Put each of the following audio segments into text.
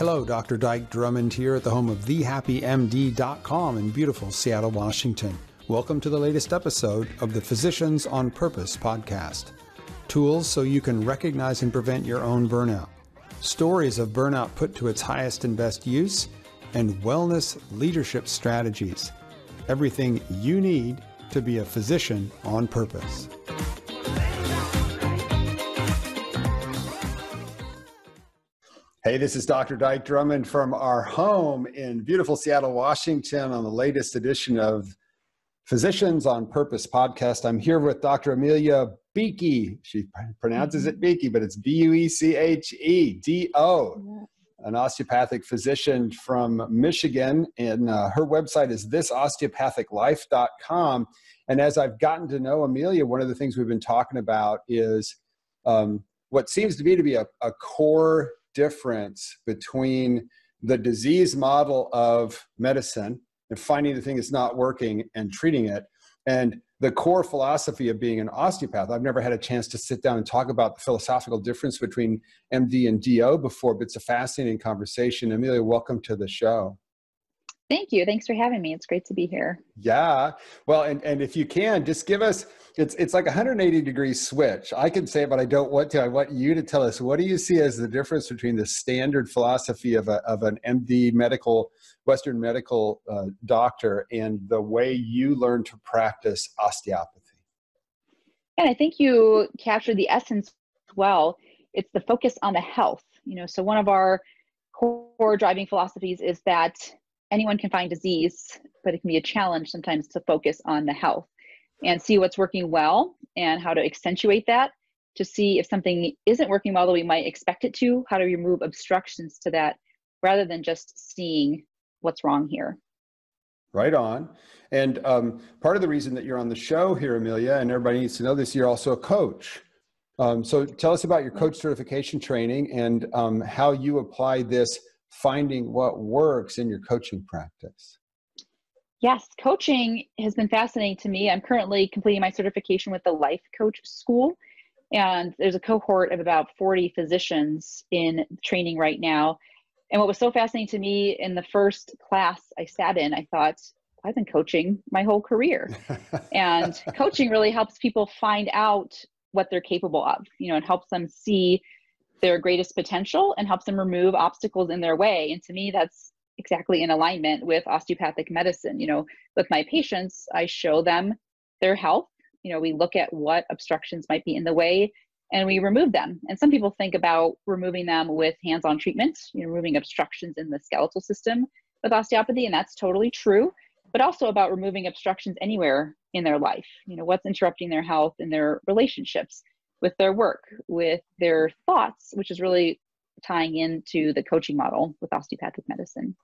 Hello, Dr. Dike Drummond here at the home of thehappymd.com in beautiful Seattle, Washington. Welcome to the latest episode of the Physicians on Purpose podcast. Tools so you can recognize and prevent your own burnout. Stories of burnout put to its highest and best use, and wellness leadership strategies. Everything you need to be a physician on purpose. Hey, this is Dr. Dike Drummond from our home in beautiful Seattle, Washington, on the latest edition of Physicians on Purpose podcast. I'm here with Dr. Amelia Bueche. She pronounces it Beeke, but it's B U E C H E D O, an osteopathic physician from Michigan. And uh, her website is thisosteopathiclife.com. And as I've gotten to know Amelia, one of the things we've been talking about is um, what seems to be to be a, a core difference between the disease model of medicine and finding the thing that's not working and treating it and the core philosophy of being an osteopath. I've never had a chance to sit down and talk about the philosophical difference between md and do before. But it's a fascinating conversation. Amelia welcome to the show Thank you. Thanks for having me. It's great to be here. Yeah. Well, and, and if you can, just give us it's it's like a 180 degree switch. I can say it, but I don't want to. I want you to tell us what do you see as the difference between the standard philosophy of a of an MD medical Western medical uh, doctor and the way you learn to practice osteopathy. And I think you captured the essence well. It's the focus on the health. You know, so one of our core driving philosophies is that anyone can find disease, but it can be a challenge sometimes to focus on the health and see what's working well and how to accentuate that to see if something isn't working well that we might expect it to, how to remove obstructions to that rather than just seeing what's wrong here. Right on. And um, part of the reason that you're on the show here, Amelia, and everybody needs to know this, you're also a coach. Um, so tell us about your coach certification training and um, how you apply this finding what works in your coaching practice. Yes, coaching has been fascinating to me. I'm currently completing my certification with the Life Coach School, and there's a cohort of about 40 physicians in training right now. And what was so fascinating to me in the first class I sat in, I thought, I've been coaching my whole career. and coaching really helps people find out what they're capable of. You know, it helps them see their greatest potential and helps them remove obstacles in their way. And to me, that's exactly in alignment with osteopathic medicine. You know, with my patients, I show them their health. You know, we look at what obstructions might be in the way and we remove them. And some people think about removing them with hands on treatment, you know, removing obstructions in the skeletal system with osteopathy, and that's totally true, but also about removing obstructions anywhere in their life. You know, what's interrupting their health and their relationships with their work, with their thoughts, which is really tying into the coaching model with osteopathic medicine.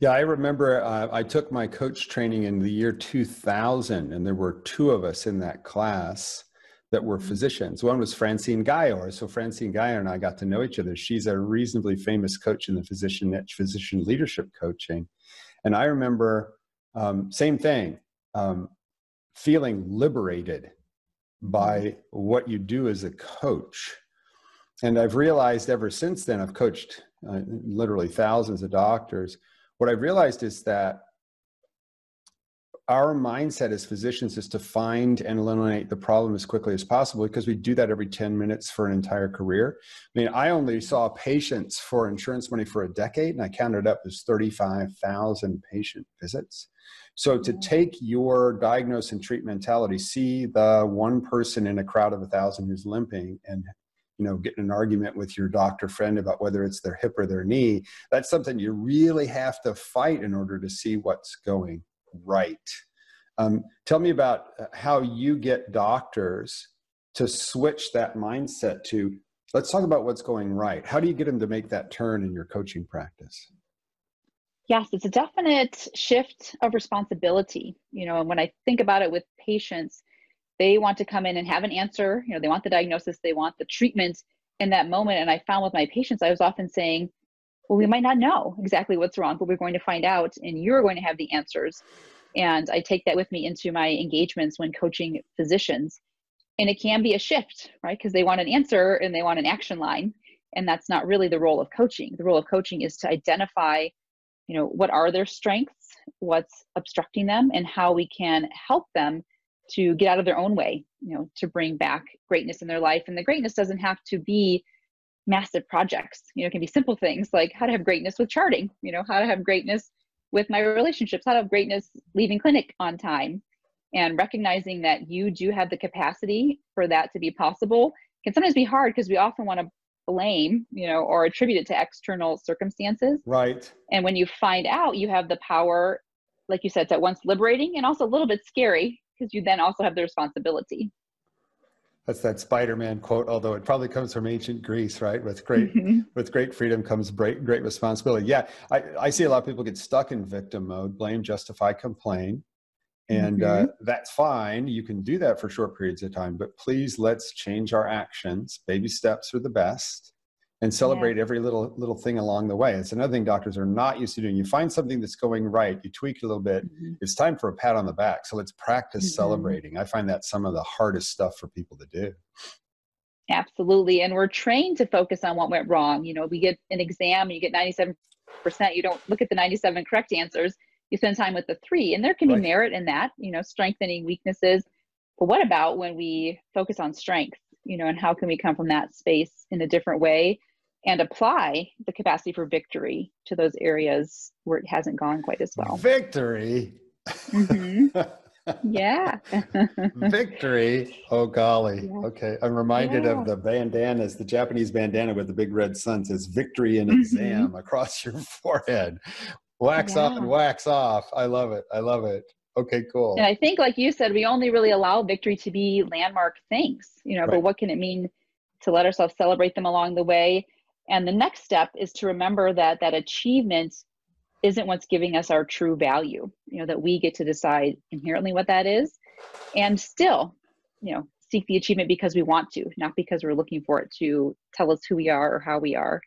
Yeah, I remember uh, I took my coach training in the year 2000, and there were two of us in that class that were mm-hmm. physicians. One was Francine Gaillour. So Francine Gaillour and I got to know each other. She's a reasonably famous coach in the physician niche, physician leadership coaching. And I remember um, same thing, um, feeling liberated by mm-hmm. what you do as a coach. And I've realized ever since then, I've coached uh, literally thousands of doctors. What I've realized is that our mindset as physicians is to find and eliminate the problem as quickly as possible because we do that every 10 minutes for an entire career. I mean, I only saw patients for insurance money for a decade and I counted up as 35,000 patient visits. So to take your diagnose and treat mentality, see the one person in a crowd of a thousand who's limping and you know get in an argument with your doctor friend about whether it's their hip or their knee that's something you really have to fight in order to see what's going right um, tell me about uh, how you get doctors to switch that mindset to let's talk about what's going right. How do you get them to make that turn in your coaching practice? Yes it's a definite shift of responsibility you know and when i think about it with patients they want to come in and have an answer you know they want the diagnosis they want the treatment in that moment. And i found with my patients i was often saying well we might not know exactly what's wrong but we're going to find out and you're going to have the answers and i take that with me into my engagements when coaching physicians. And it can be a shift right? Because they want an answer and they want an action line and that's not really the role of coaching. The role of coaching is to identify you know what are their strengths what's obstructing them and how we can help them to get out of their own way you know to bring back greatness in their life. And the greatness doesn't have to be massive projects. You know it can be simple things like how to have greatness with charting you know how to have greatness with my relationships out of greatness leaving clinic on time and recognizing that you do have the capacity for that to be possible can sometimes be hard because we often want to blame you know or attribute it to external circumstances. Right. And when you find out you have the power like you said it's at once liberating and also a little bit scary because you then also have the responsibility that's that spider-man quote although it probably comes from ancient greece right? With great mm-hmm. with great freedom comes great great responsibility. Yeah I, I see a lot of people get stuck in victim mode blame justify complain. And mm-hmm. uh, that's fine. You can do that for short periods of time but please let's change our actions. Baby steps are the best and celebrate yeah. every little little thing along the way. It's another thing doctors are not used to doing. You find something that's going right you tweak a little bit mm-hmm. it's time for a pat on the back. So let's practice mm-hmm. celebrating. I find that some of the hardest stuff for people to do. Absolutely and we're trained to focus on what went wrong. You know we get an exam and you get 97% you don't look at the 97 correct answers. You spend time with the three and there can be right. merit in that you know strengthening weaknesses. But what about when we focus on strength you know and how can we come from that space in a different way and apply the capacity for victory to those areas where it hasn't gone quite as well victory mm-hmm. yeah victory oh golly yeah. okay i'm reminded yeah. of the bandanas the japanese bandana with the big red sun says victory in mm-hmm. across your forehead wax yeah. on wax off i love it i love it okay cool and i think like you said we only really allow victory to be landmark things you know right. but what can it mean to let ourselves celebrate them along the way and the next step is to remember that that achievement isn't what's giving us our true value you know that we get to decide inherently what that is and still you know seek the achievement because we want to not because we're looking for it to tell us who we are or how we are.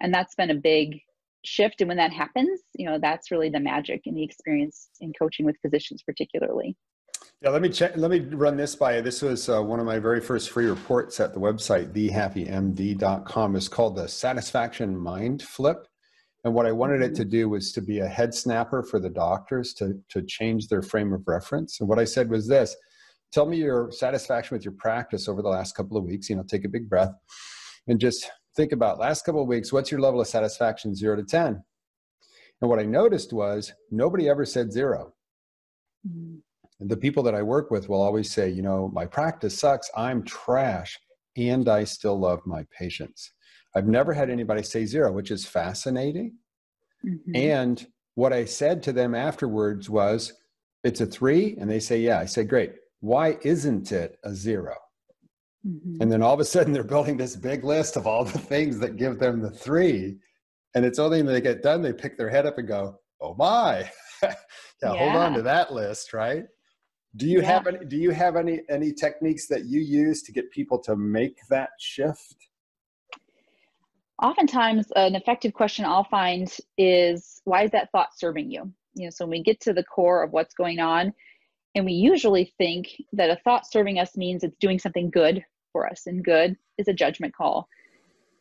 And that's been a big shift. And when that happens you know that's really the magic in the experience in coaching with physicians particularly yeah let me check let me run this by you this was uh, one of my very first free reports at the website thehappymd.com it's called the satisfaction mind flip and what i wanted it to mm-hmm. do was to be a head snapper for the doctors to to change their frame of reference and what i said was this tell me your satisfaction with your practice over the last couple of weeks you know take a big breath and just think about last couple of weeks, what's your level of satisfaction, zero to 10? And what I noticed was nobody ever said 0 mm-hmm. And the people that I work with will always say, you know, my practice sucks, I'm trash, and I still love my patients. I've never had anybody say zero, which is fascinating. Mm-hmm. And what I said to them afterwards was, it's a three. And they say, yeah. I said, great. Why isn't it a zero? Mm-hmm. And then all of a sudden they're building this big list of all the things that give them the three. And it's only when they get done, they pick their head up and go, oh my, yeah, yeah, hold on to that list, right? Do you yeah. have any do you have any any techniques that you use to get people to make that shift? Oftentimes an effective question I'll find is why is that thought serving you? You know, so when we get to the core of what's going on, and we usually think that a thought serving us means it's doing something good for us, and good is a judgment call.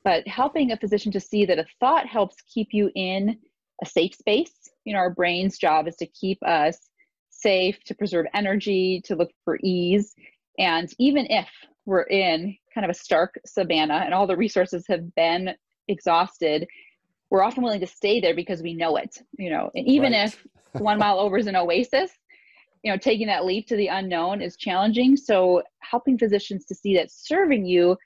But helping a physician to see that a thought helps keep you in a safe space. You know, our brain's job is to keep us safe, to preserve energy, to look for ease. And even if we're in kind of a stark savanna and all the resources have been exhausted, we're often willing to stay there because we know it, you know, and even right. if one mile over is an oasis, you know taking that leap to the unknown is challenging so helping physicians to see that serving you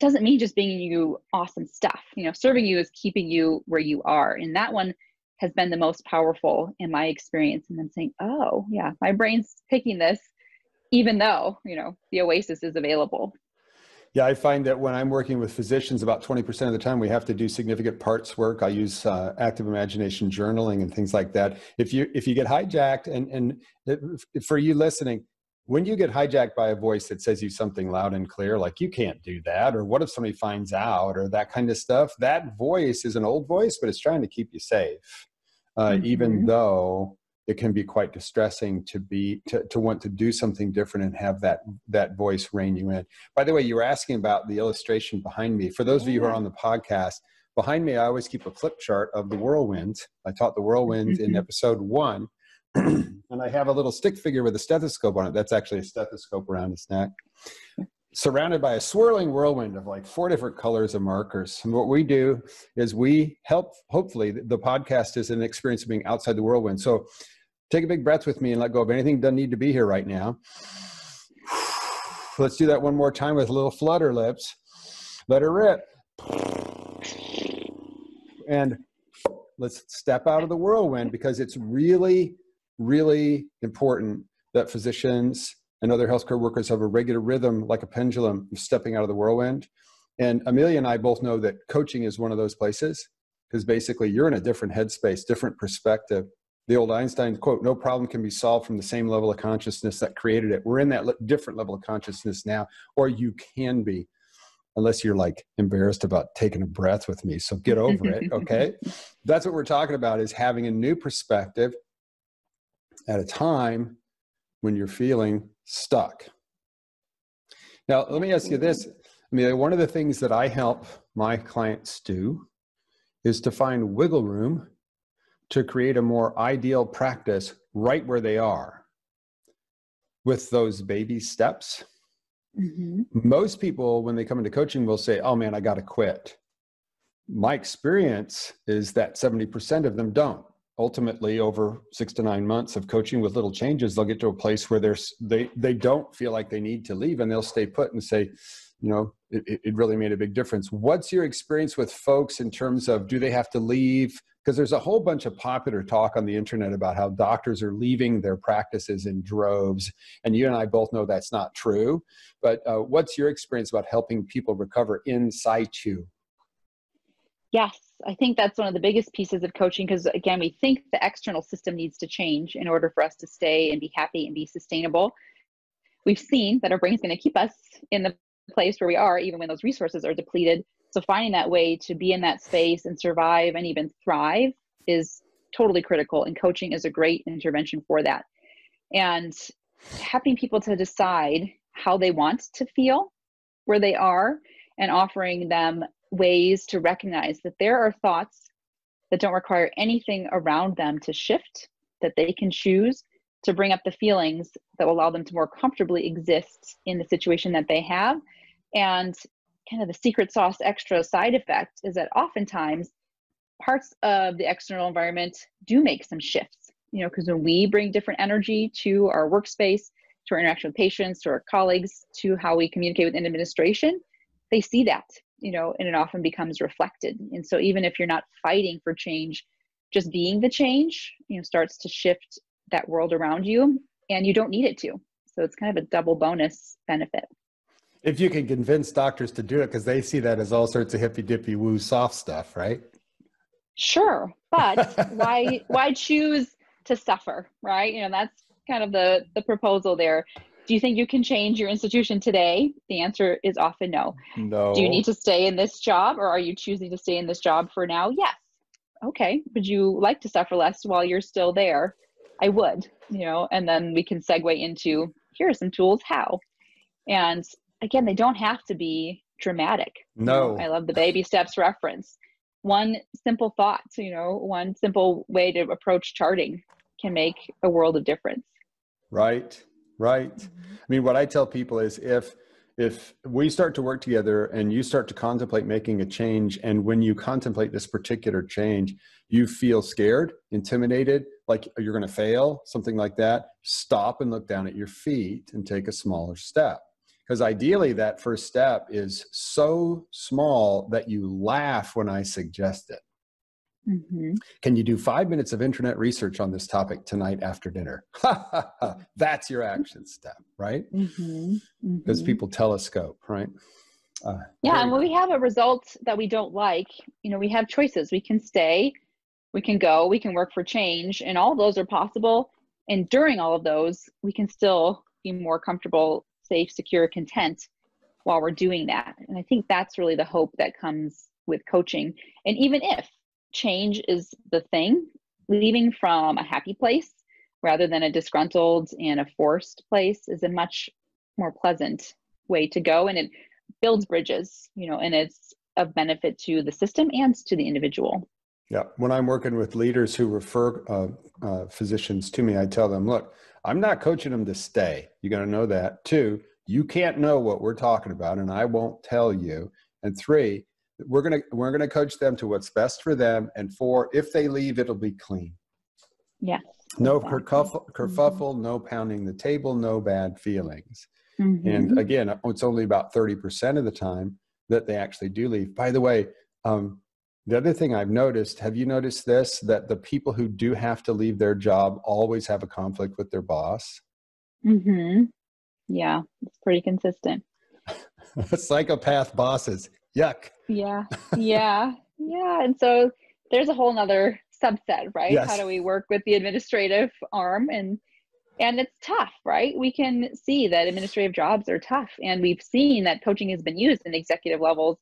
doesn't mean just bringing you awesome stuff you know serving you is keeping you where you are and that one has been the most powerful in my experience and then saying oh yeah my brain's picking this even though you know the oasis is available yeah, I find that when I'm working with physicians, about 20% of the time we have to do significant parts work. I use uh, active imagination journaling and things like that. If you if you get hijacked, and and for you listening, when you get hijacked by a voice that says you something loud and clear, like you can't do that, or what if somebody finds out, or that kind of stuff, that voice is an old voice, but it's trying to keep you safe, uh, mm-hmm. even though it can be quite distressing to be to, to want to do something different and have that that voice rein you in by the way you were asking about the illustration behind me for those of you who are on the podcast behind me i always keep a flip chart of the whirlwind i taught the whirlwind mm-hmm. in episode one and i have a little stick figure with a stethoscope on it that's actually a stethoscope around his neck surrounded by a swirling whirlwind of like four different colors of markers. And what we do is we help, hopefully, the podcast is an experience of being outside the whirlwind. So take a big breath with me and let go of anything doesn't need to be here right now. Let's do that one more time with a little flutter lips. Let her rip. And let's step out of the whirlwind because it's really, really important that physicians and other healthcare workers have a regular rhythm like a pendulum stepping out of the whirlwind. And amelia and i both know that coaching is one of those places because basically you're in a different headspace different perspective. The old einstein quote no problem can be solved from the same level of consciousness that created it. We're in that different level of consciousness now or you can be unless you're like embarrassed about taking a breath with me. So get over it okay? That's what we're talking about is having a new perspective at a time when you're feeling stuck. Now, let me ask you this. I mean, one of the things that I help my clients do is to find wiggle room to create a more ideal practice right where they are with those baby steps. Mm-hmm. Most people, when they come into coaching, will say, Oh man, I got to quit. My experience is that 70% of them don't ultimately over six to nine months of coaching with little changes they'll get to a place where there's they they don't feel like they need to leave and they'll stay put and say you know it, it really made a big difference. What's your experience with folks in terms of do they have to leave? Because there's a whole bunch of popular talk on the internet about how doctors are leaving their practices in droves and you and i both know that's not true but uh, what's your experience about helping people recover in situ yes I think that's one of the biggest pieces of coaching because, again, we think the external system needs to change in order for us to stay and be happy and be sustainable. We've seen that our brain's going to keep us in the place where we are, even when those resources are depleted. So, finding that way to be in that space and survive and even thrive is totally critical. And coaching is a great intervention for that. And helping people to decide how they want to feel where they are and offering them ways to recognize that there are thoughts that don't require anything around them to shift, that they can choose to bring up the feelings that will allow them to more comfortably exist in the situation that they have. And kind of the secret sauce extra side effect is that oftentimes parts of the external environment do make some shifts. You know, because when we bring different energy to our workspace, to our interaction with patients, to our colleagues, to how we communicate with administration, they see that you know and it often becomes reflected. And so even if you're not fighting for change just being the change you know starts to shift that world around you and you don't need it to. So it's kind of a double bonus benefit. If you can convince doctors to do it because they see that as all sorts of hippy dippy woo soft stuff right? Sure but why why choose to suffer right? You know that's kind of the the proposal there do you think you can change your institution today? The answer is often no. No. Do you need to stay in this job or are you choosing to stay in this job for now? Yes. Okay. Would you like to suffer less while you're still there? I would, you know, and then we can segue into here are some tools how. And again, they don't have to be dramatic. No. I love the baby steps reference. One simple thought, you know, one simple way to approach charting can make a world of difference. Right right? Mm-hmm. i mean what i tell people is if if we start to work together and you start to contemplate making a change and when you contemplate this particular change you feel scared intimidated like you're going to fail something like that stop and look down at your feet and take a smaller step. Because ideally that first step is so small that you laugh when i suggest it Mm-hmm. Can you do five minutes of internet research on this topic tonight after dinner? That's your action step, right? Because mm-hmm. mm-hmm. people telescope, right? Uh, yeah, and when we have a result that we don't like, you know, we have choices. We can stay, we can go, we can work for change, and all those are possible. And during all of those, we can still be more comfortable, safe, secure, content while we're doing that. And I think that's really the hope that comes with coaching. And even if change is the thing, leaving from a happy place rather than a disgruntled and a forced place is a much more pleasant way to go and it builds bridges you know and it's of benefit to the system and to the individual. Yeah when i'm working with leaders who refer uh, uh, physicians to me i tell them look i'm not coaching them to stay. You got to know that. Two you can't know what we're talking about and i won't tell you. And three we're going to we're going to coach them to what's best for them and for if they leave it'll be clean. Yeah. No exactly. kerfuffle, kerfuffle mm-hmm. no pounding the table no bad feelings. Mm-hmm. and again it's only about 30% of the time that they actually do leave. By the way um, the other thing i've noticed have you noticed this that the people who do have to leave their job always have a conflict with their boss? Mm-hmm. Yeah it's pretty consistent. Psychopath bosses yuck. Yeah. Yeah. Yeah. And so there's a whole nother subset right? Yes. how do we work with the administrative arm? And and it's tough right? We can see that administrative jobs are tough. And we've seen that coaching has been used in executive levels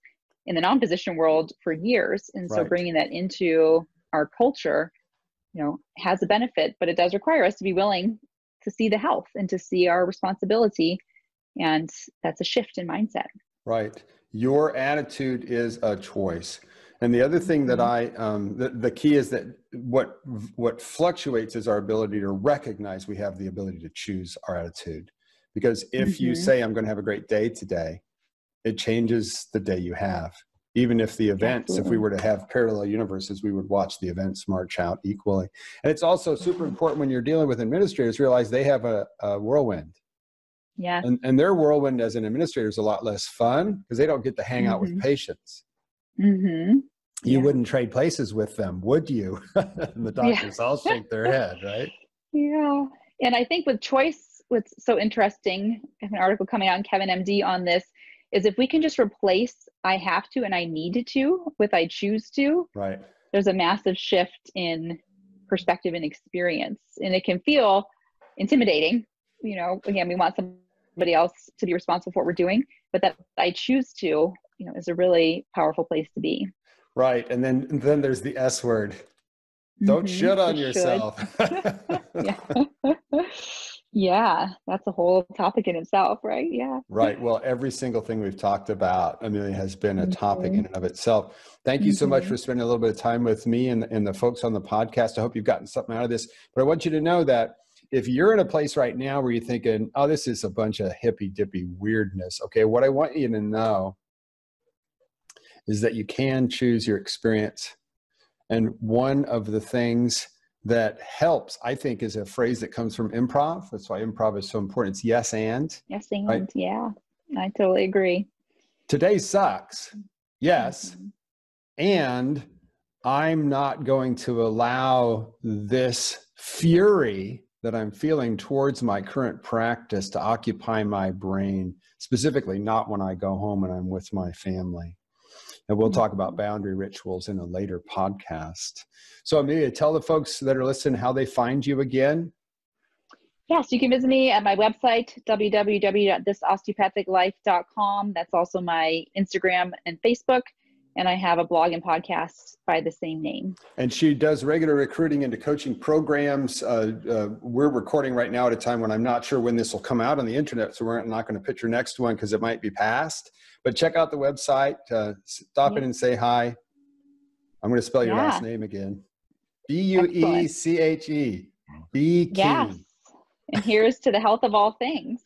in the non position world for years. And so right. bringing that into our culture you know has a benefit but it does require us to be willing to see the health and to see our responsibility. And that's a shift in mindset. Right your attitude is a choice and the other thing that mm-hmm. I, um, the, the key is that what what fluctuates is our ability to recognize we have the ability to choose our attitude. Because if mm-hmm. you say I'm going to have a great day today, it changes the day you have. Even if the events, Absolutely. if we were to have parallel universes, we would watch the events march out equally. And it's also super important when you're dealing with administrators, realize they have a, a whirlwind. Yeah. And, and their whirlwind as an administrator is a lot less fun because they don't get to hang out with mm-hmm. patients. Mm-hmm you yeah. wouldn't trade places with them, would you? the doctors yeah. all shake their head, right? Yeah. And I think with choice, what's so interesting, I have an article coming out in Kevin MD on this, is if we can just replace I have to and I need to with I choose to, right. there's a massive shift in perspective and experience. And it can feel intimidating. You know, again, we want somebody else to be responsible for what we're doing, but that I choose to, you know, is a really powerful place to be. Right. And then and then there's the S word. Don't mm-hmm. shit on yourself. yeah. yeah, that's a whole topic in itself, right? Yeah. Right. Well, every single thing we've talked about, Amelia, has been a topic mm-hmm. in and of itself. Thank you so much mm-hmm. for spending a little bit of time with me and, and the folks on the podcast. I hope you've gotten something out of this. But I want you to know that if you're in a place right now where you're thinking, oh, this is a bunch of hippy dippy weirdness, okay, what I want you to know is that you can choose your experience. And one of the things that helps, I think, is a phrase that comes from improv. That's why improv is so important. It's yes and. Yes and, right? yeah. I totally agree. Today sucks. Yes. Mm-hmm. And I'm not going to allow this fury that I'm feeling towards my current practice to occupy my brain, specifically not when I go home and I'm with my family. And we'll talk about boundary rituals in a later podcast. So, Amelia, tell the folks that are listening how they find you again. Yes, you can visit me at my website, www.thisosteopathiclife.com. That's also my Instagram and Facebook. And I have a blog and podcast by the same name. And she does regular recruiting into coaching programs. Uh, uh, we're recording right now at a time when I'm not sure when this will come out on the internet, so we're not going to pitch your next one because it might be past. But check out the website. Uh, stop yeah. in and say hi. I'm going to spell your yeah. last name again. B U E C H E. B Yes. And here's to the health of all things.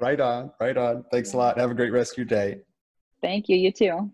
Right on. Right on. Thanks a lot. Have a great rest of your day. Thank you. You too.